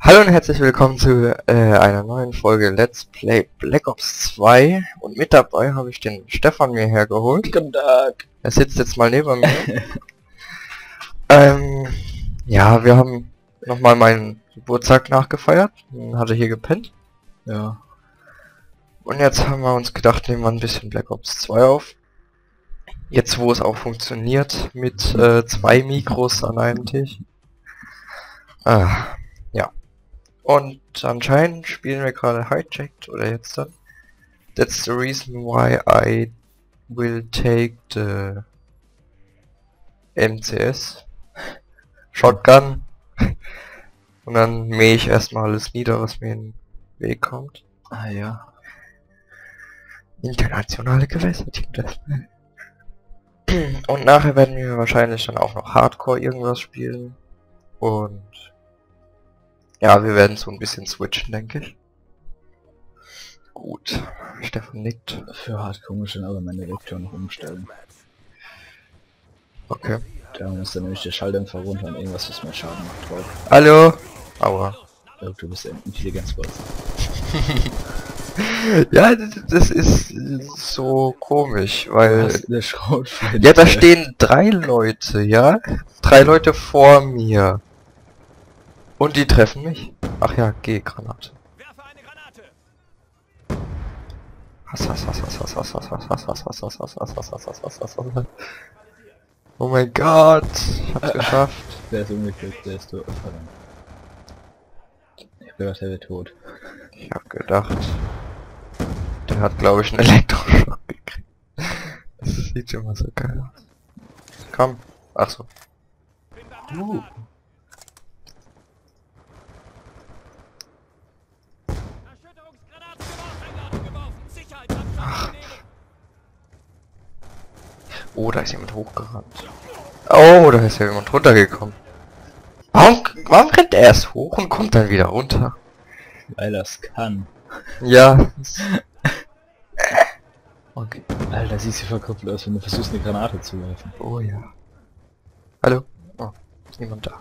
Hallo und herzlich willkommen zu äh, einer neuen Folge Let's Play Black Ops 2 und mit dabei habe ich den Stefan mir hergeholt. Guten Tag. Er sitzt jetzt mal neben mir. ähm, ja, wir haben nochmal meinen Geburtstag nachgefeiert, hatte hier gepennt Ja. und jetzt haben wir uns gedacht, nehmen wir ein bisschen Black Ops 2 auf. Jetzt wo es auch funktioniert mit äh, zwei Mikros an einem Tisch. Ah. Und anscheinend spielen wir gerade Hijacked oder jetzt dann. That's the reason why I will take the MCS Shotgun und dann mähe ich erstmal alles nieder, was mir in den Weg kommt. Ah ja. Internationale Gewässer Team Deathmatch. Und nachher werden wir wahrscheinlich dann auch noch Hardcore irgendwas spielen. Und ja, wir werden so ein bisschen switchen, denke ich. Gut. Stefan nickt. Für ich dann aber meine Lektion noch umstellen. Okay. Da muss dann nämlich der Schalldämpfer runter und irgendwas, was mehr Schaden macht drauf. Hallo. Aua. Ja, du bist ein Intelligenzbot. Ja, das, ist so komisch, weil ja, da stehen drei Leute, ja, drei Leute vor mir und die treffen mich? Ach ja, geh, Granate. Oh mein Gott, ich hab's geschafft. Der ist umgekippt, der ist tot. Ich hab gedacht, er wäre tot. Ich hab gedacht, der hat glaube ich einen Elektroschock gekriegt. Das sieht immer so geil aus. Komm, ach so. Uh. Oh, da ist jemand hochgerannt. Oh, da ist ja jemand runtergekommen. Warum, warum rennt er erst hoch und kommt dann wieder runter? Weil das kann. Ja. Okay. Alter, siehst du verkrüppelt aus, wenn du versuchst eine Granate zu werfen. Oh ja. Hallo? Oh, ist niemand da.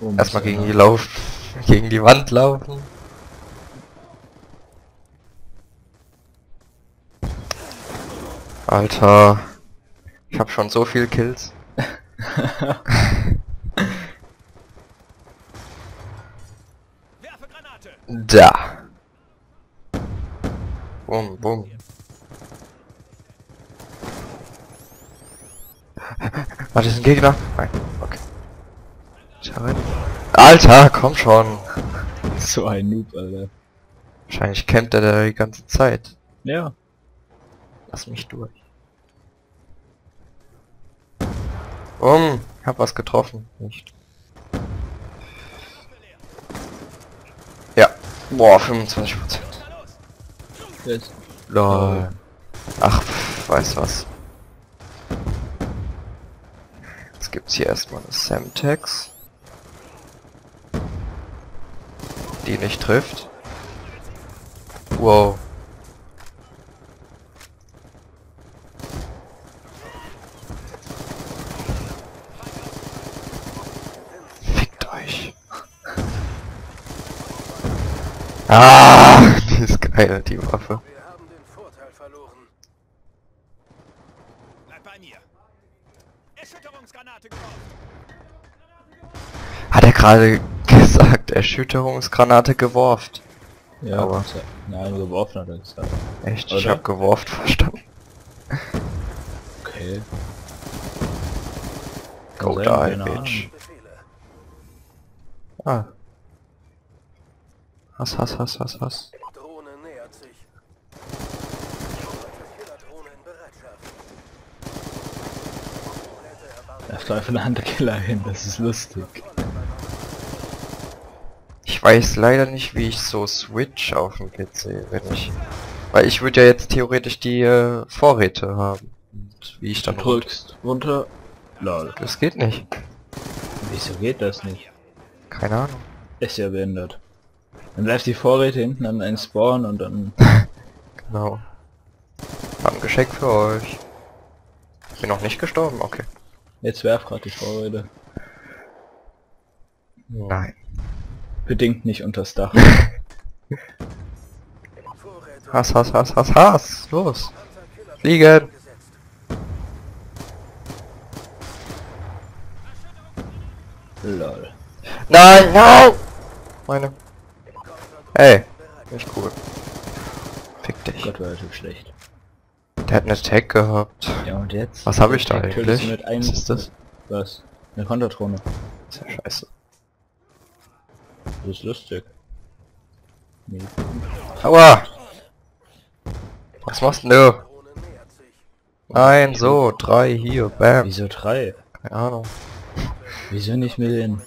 Oh, Erstmal gegen die einer- Lauf... gegen die Wand laufen. Alter. Ich habe schon so viel Kills. Da. Bum, bum. War das ein Gegner? Nein. Okay. Alter, komm schon. So ein Noob, Alter. Wahrscheinlich campt er da die ganze Zeit. Ja. Lass mich durch. Um, hab was getroffen. Nicht. Ja. Boah, 25 Prozent. Lol. Ach, pff, weißt du was. Jetzt gibt's hier erstmal eine Semtex. Die nicht trifft. Wow. Fickt euch. Ah, die ist geil, die Waffe. Wir haben den Vorteil verloren. Bleib bei mir. Erschütterungsgranate geworfen. Hat er gerade gesagt, Erschütterungsgranate geworfen? Ja, Aber- Nein, geworfen hat er gesagt. Echt? Ich Oder? hab geworfen verstanden. Okay. Go die, bitch. Ah. Hass, Hass, Hass, Hass, Hass. Drohne nähert sich. Killardrohne in Bereitschaft. Da einfach eine Hunter-Killer hin, das ist lustig. Ich weiß leider nicht, wie ich so switch auf dem PC, wenn ich... Weil ich würde ja jetzt theoretisch die äh, Vorräte haben. Und wie ich Du dann... drückst runter. Lol. Das geht nicht. Wieso geht das nicht? Keine Ahnung. Ist ja behindert. Dann läuft die Vorräte hinten an einen Spawn und dann... Genau. Hab ein Geschenk für euch. Bin noch nicht gestorben, okay. Jetzt werf grad die Vorräte. Nein. bedingt nicht unters Dach. Hass, Hass, Hass, Hass, Hass. Los. Fliegen. Lol. Nein, no! Meine. Hey, nicht cool. Fick dich. Gott war Typ schlecht. Der hat eine Tag gehabt. Ja und jetzt? Was habe ich da eigentlich? Mit einem, Was ist das? Was? Eine Konterdrohne. Das ist ja scheiße. Das ist lustig. Nee. Aua! Was machst du? Nein, so, drei hier, bam. Wieso drei? Keine Ahnung. Wieso nicht mit den...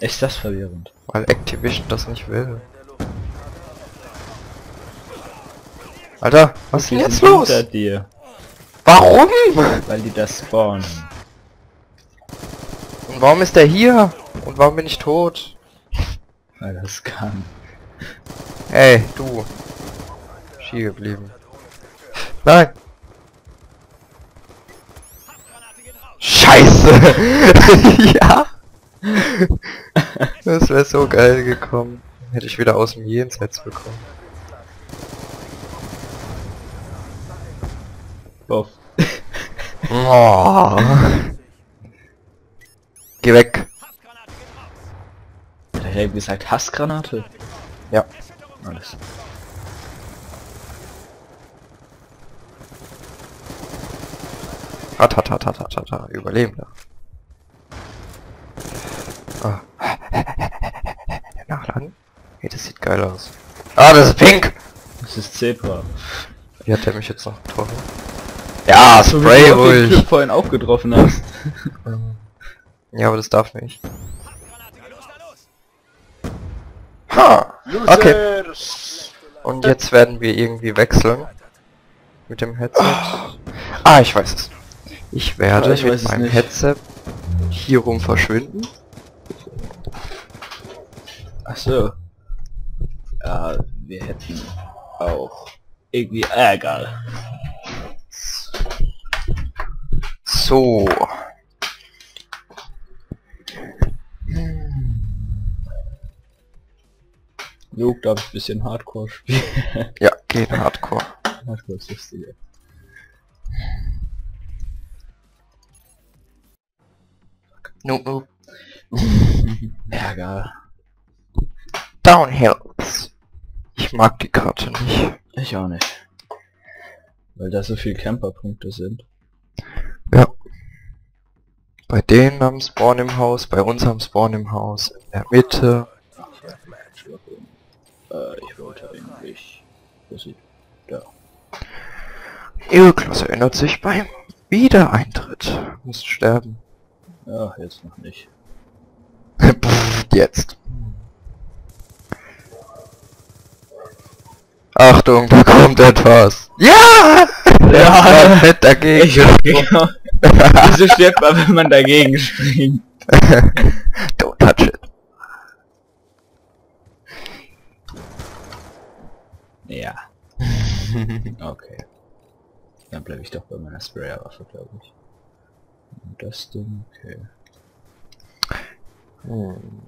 Ist das verwirrend? Weil Activision das nicht will. in der Luft. Alter, was ist denn jetzt los? Hinter dir, Warum? weil die das spawnen. Und warum ist der hier? Und warum bin ich tot? Weil das kann. Ey, du. Ski geblieben. Nein. Scheiße. ja. Das wäre so geil gekommen. Hätte ich wieder aus dem Jenseits bekommen. Boff. Oh. Geh weg. Hat er gesagt Hassgranate? Ja. Alles. Hat, hat, hat, hat, hat, hat, hat. Überlebender. Ah. Nachladen? Nee, das sieht geil aus. Ah, das ist pink! Das ist Zebra. Wie hat der mich jetzt noch getroffen? Ja, So wie Spray du auch den ruhig. Typ vorhin auch getroffen hast. Ja, aber das darf nicht. Ha! Okay. Und jetzt werden wir irgendwie wechseln. Mit dem Headset. Ah, ich weiß es. Ich werde ich mit meinem nicht. Headset hier rum verschwinden. Ach so. Ja, wir hätten auch irgendwie... Äh, egal. So. Luke, darf ich ein bisschen Hardcore spielen? Ja, geht Hardcore. Hardcore ist lustiger. Noob, noob. Ärger. Downhills. Ich mag die Karte nicht. Ich auch nicht. Weil da so viel Camperpunkte sind. Ja. Bei denen am Spawn im Haus, bei uns am Spawn im Haus, in der Mitte. Äh, ich wollte eigentlich... Das sieht... Da. Ihre Klasse ändert sich beim Wiedereintritt. Muss sterben. Ja, jetzt noch nicht. Jetzt. Achtung, da kommt etwas. Ja! Der war fett dagegen. Wieso stirbt man, wenn man dagegen springt? Don't touch it. Ja. Okay. Dann bleibe ich doch bei meiner Sprayerwaffe, glaube ich. Und das Ding, okay. Hm.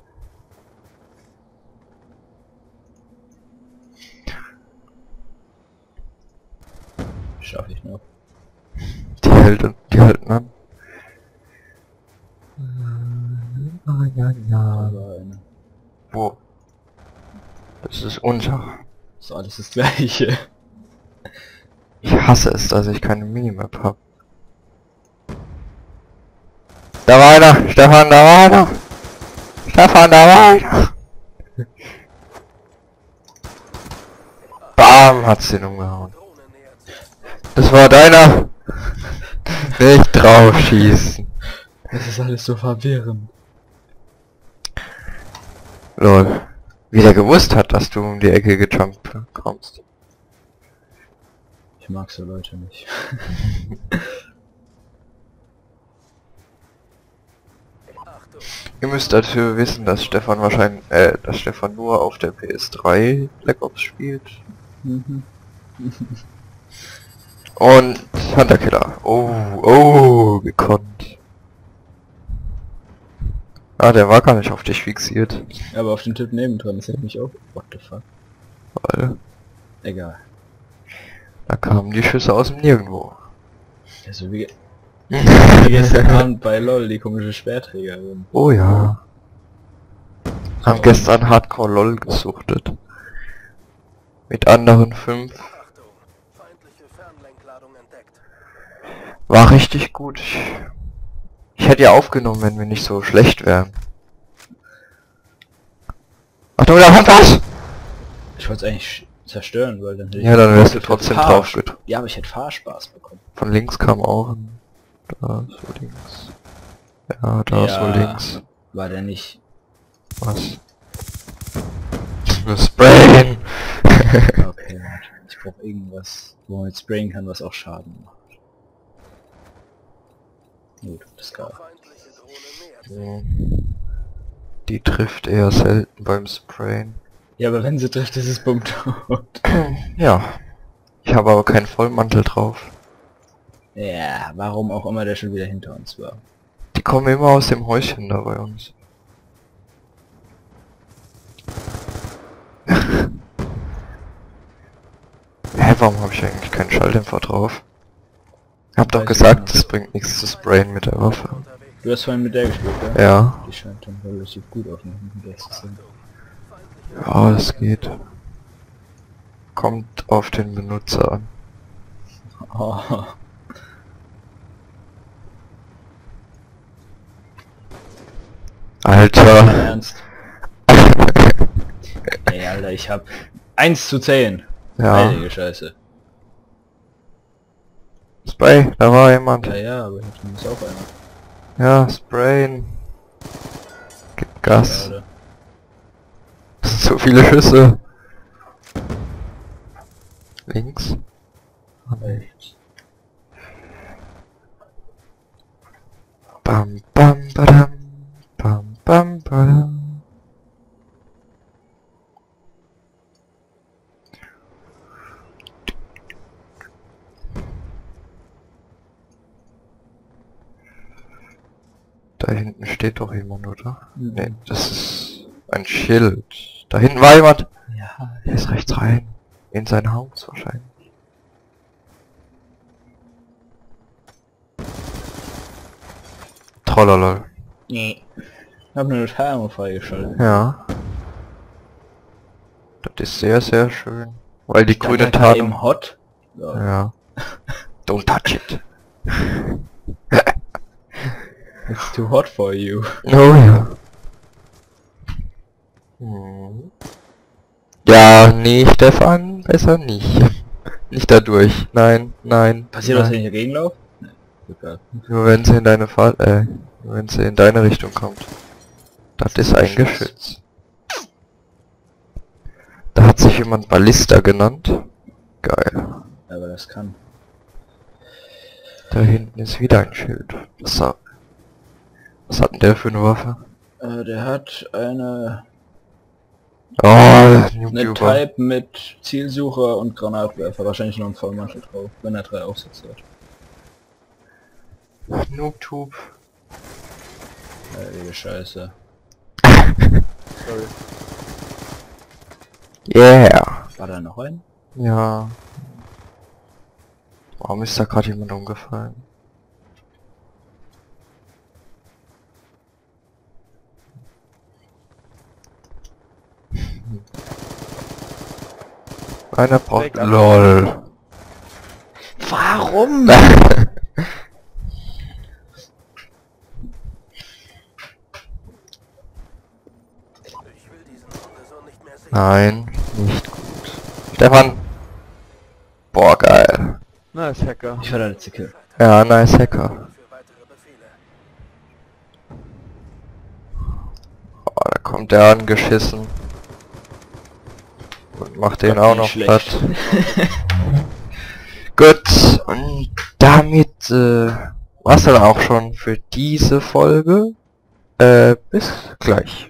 Schaffe ich noch. Die halten, die halten an. Aber eine. Wo? Das ist unser. Ist alles das gleiche. Ich hasse es, dass ich keine Minimap habe. Da war einer! Stefan, da war einer! Stefan, da war einer! Bam, hat's den umgehauen. Das war deiner! Nicht drauf schießen. Das ist alles so verwirrend. Lol. Wie der gewusst hat, dass du um die Ecke gejumpt kommst. Ich mag so Leute nicht. Ihr müsst dafür wissen, dass Stefan wahrscheinlich, äh, dass Stefan nur auf der PS3 Black Ops spielt. Mhm. Und Hunter Killer. Oh, oh, gekonnt. Ah, der war gar nicht auf dich fixiert. Aber auf den Typ nebendran, das hätte mich auch... What the fuck? Weil Egal. da kamen die Schüsse aus dem Nirgendwo. Ja, so wie, wie gestern Abend bei LOL, die komische Speerträgerin. oh ja. Haben gestern Hardcore LOL gesuchtet. Mit anderen fünf. Achtung. Feindliche Fernlenkladung entdeckt. War richtig gut. Ich, ich hätte ja aufgenommen, wenn wir nicht so schlecht wären. Achtung, da kommt was! Ich wollte es eigentlich zerstören, weil dann hätte ich... Ja, dann wärst du trotzdem Fahr- drauf. Ja, aber ich hätte Fahrspaß bekommen. Von links kam auch ein... Da, so links. Ja, da, Ja. so links. War der nicht... Was? Wir sprayen! Okay. Ich brauche irgendwas, wo man mit sprayen kann, was auch Schaden macht. Gut, das gab. So. Die trifft eher selten beim Sprayen. Ja, aber wenn sie trifft, ist es bumm tot. Ja. Ich habe aber keinen Vollmantel drauf. Ja, warum auch immer der schon wieder hinter uns war. Die kommen immer aus dem Häuschen da bei uns. Hä, warum habe ich eigentlich keinen Schalldämpfer drauf? Hab doch gesagt, es bringt nichts zu sprayen mit der Waffe. Du hast vorhin mit der gespielt, ja? Ja, Die scheint dann relativ gut auf mich mit der zu sein. Ja, das geht. Kommt auf den Benutzer an. Oh, Alter. ernst. Ey, Alter, ich hab 1 zu 10. Ja, Heilige Scheiße. Spray, da war jemand. Ja, ja, aber hier ist auch einer. Ja, sprayen. Gib Gas. Alter. Das sind so viele Schüsse. Links. Echt. Bam bam badam. Bam bam badam. Da hinten steht doch jemand, oder? Mhm. Nee, das ist ein Schild. Da hinten war jemand. Ja, Der ist rechts rein. In sein Haus wahrscheinlich. Trollolol. nee. Ich hab eine Thermo freigeschaltet. Ja. Das ist sehr, sehr schön. Weil die grüne Stand da Tarnung... im Hot. Ja. Ja. Don't touch it. It's too hot for you. Oh ja. Hm. Ja, nee, Stefan, besser nicht. Nicht dadurch. Nein, nein. Passiert das, nein. wenn ich dagegen laufe? Nee. Egal. Nur wenn sie in deine Fall, äh, nur wenn sie in deine Richtung kommt. Das ist ein Geschütz. Da hat sich jemand Ballista genannt. Geil. Aber das kann. Da hinten ist wieder ein Schild. Was, hat- was hat denn der für eine Waffe? Äh, der hat eine, Oh, eine. Type mit Zielsucher und Granatwerfer. Wahrscheinlich noch ein Vollmantel drauf, wenn er drei Aufsätze hat. Noobtube. Heilige Scheiße. Sorry. Yeah. War da noch ein? Ja. Warum ist da gerade jemand umgefallen? Einer braucht LOL. Warum? Ich will diesen Hundesohn nicht mehr sehen. Nein, nicht gut. Stefan! Boah, geil. Nice Hacker. Ich war der letzte Kill. Ja, nice Hacker. Oh, da kommt der angeschissen. Und macht den auch noch platt. Gut, und damit äh, war's dann auch schon für diese Folge. Äh, bis gleich.